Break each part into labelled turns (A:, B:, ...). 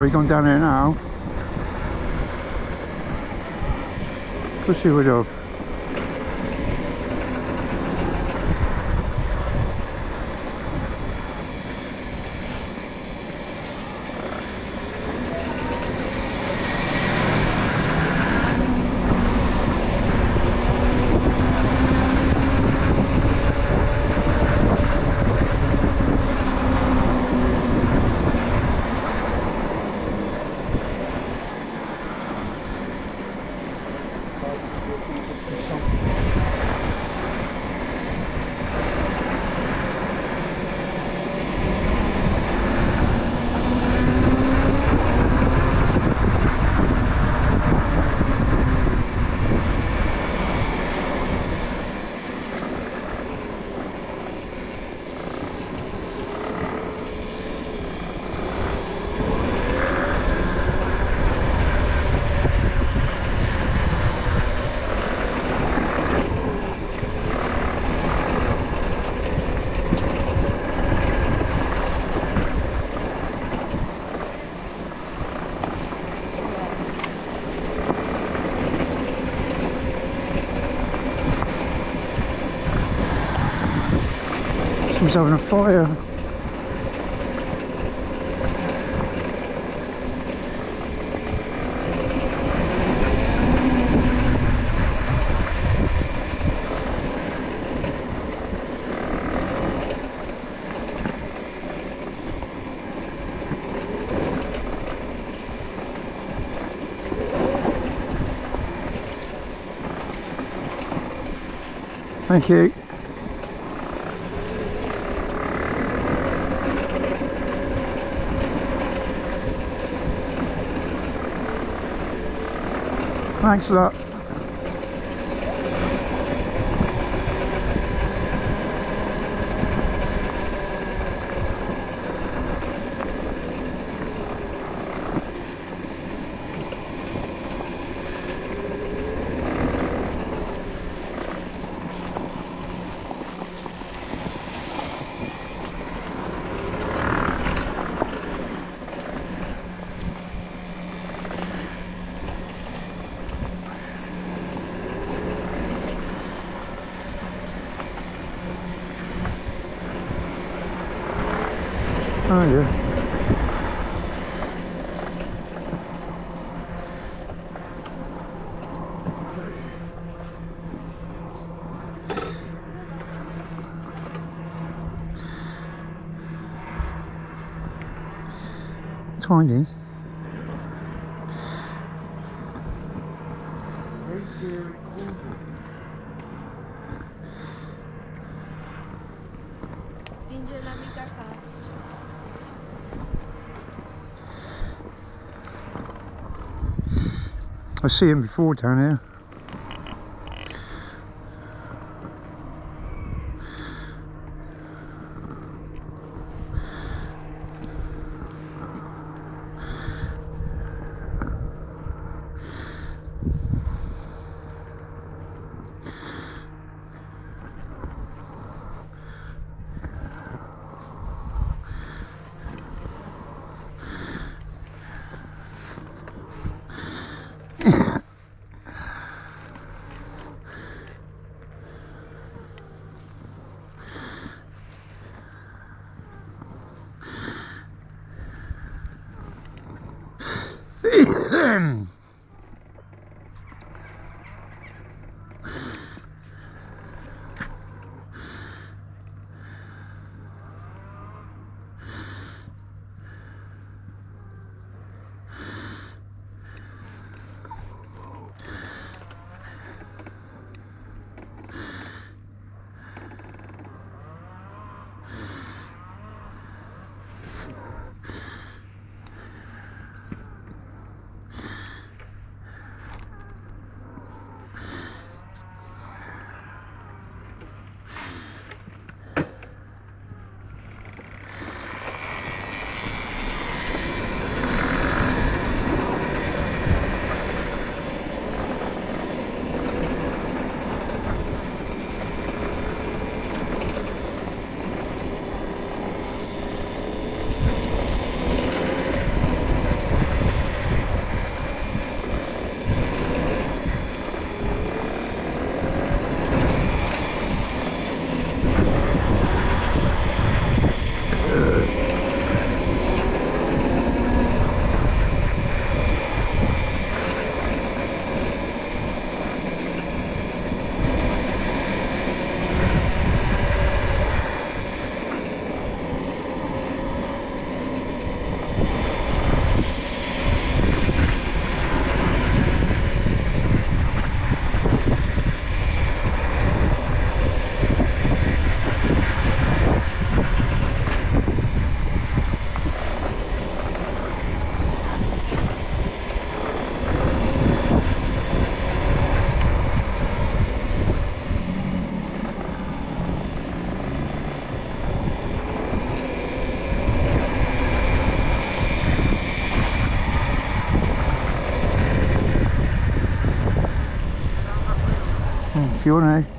A: We're going down there now. Let's see what else. Someone's having a fire. Thank you. Thanks a lot. Oh yeah. Tiny. I see him before down here. Ahem. Fuel now. There's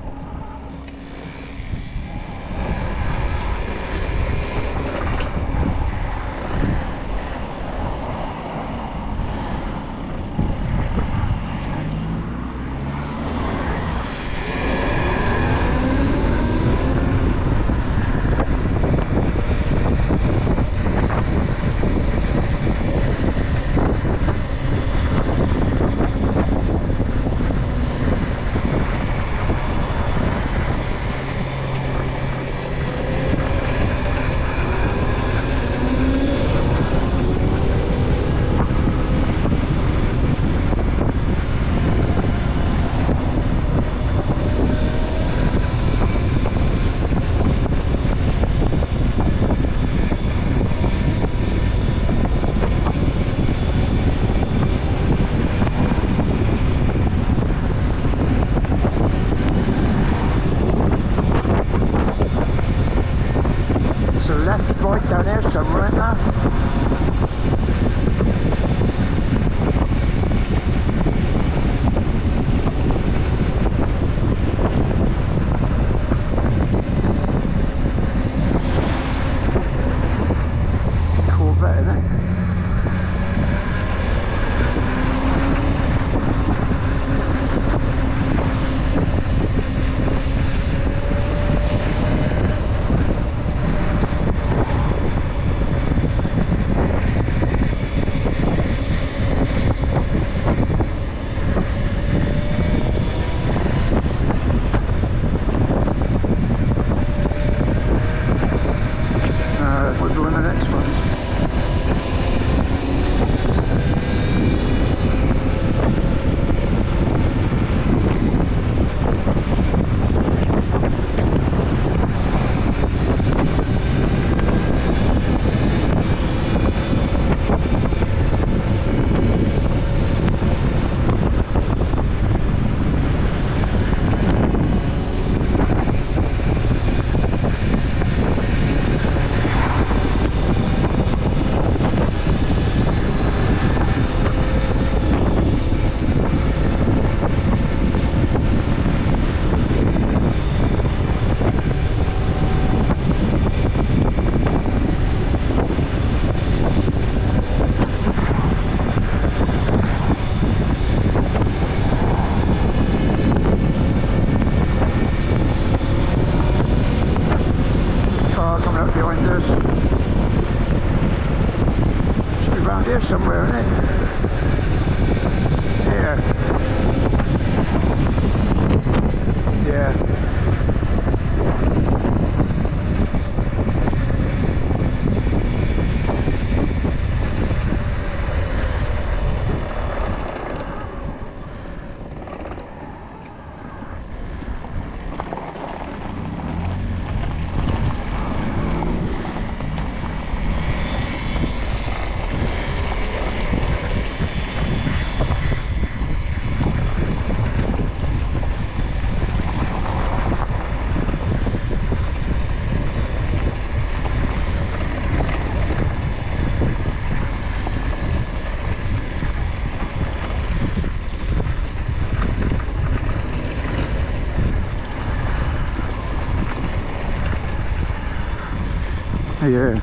A: Yeah.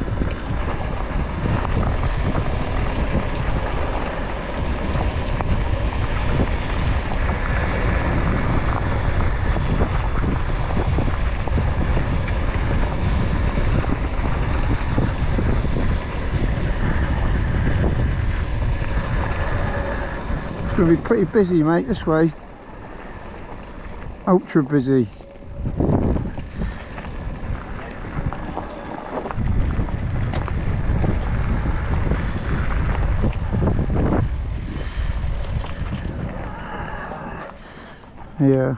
A: It's going to be pretty busy, mate, this way. Ultra busy. Yeah.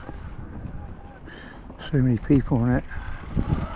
A: So many people on it.